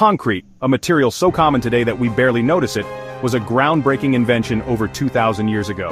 Concrete, a material so common today that we barely notice it, was a groundbreaking invention over 2,000 years ago.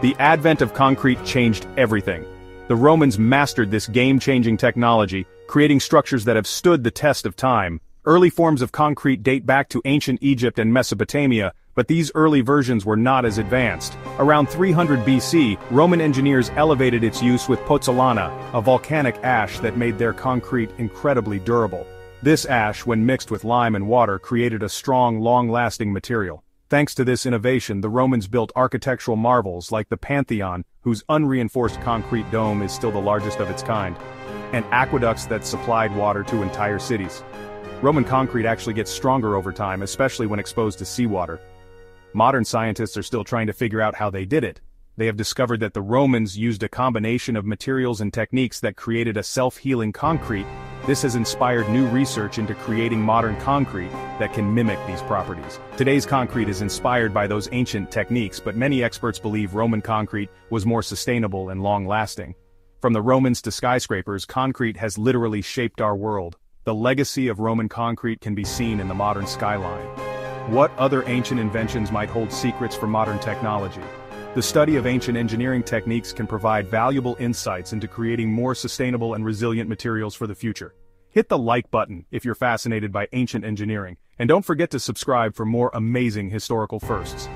The advent of concrete changed everything. The Romans mastered this game-changing technology, creating structures that have stood the test of time. Early forms of concrete date back to ancient Egypt and Mesopotamia, but these early versions were not as advanced. Around 300 BC, Roman engineers elevated its use with pozzolana, a volcanic ash that made their concrete incredibly durable. This ash, when mixed with lime and water created a strong, long-lasting material. Thanks to this innovation the Romans built architectural marvels like the Pantheon, whose unreinforced concrete dome is still the largest of its kind, and aqueducts that supplied water to entire cities. Roman concrete actually gets stronger over time especially when exposed to seawater. Modern scientists are still trying to figure out how they did it. They have discovered that the Romans used a combination of materials and techniques that created a self-healing concrete this has inspired new research into creating modern concrete that can mimic these properties. Today's concrete is inspired by those ancient techniques but many experts believe Roman concrete was more sustainable and long-lasting. From the Romans to skyscrapers, concrete has literally shaped our world. The legacy of Roman concrete can be seen in the modern skyline. What other ancient inventions might hold secrets for modern technology? The study of ancient engineering techniques can provide valuable insights into creating more sustainable and resilient materials for the future. Hit the like button if you're fascinated by ancient engineering, and don't forget to subscribe for more amazing historical firsts.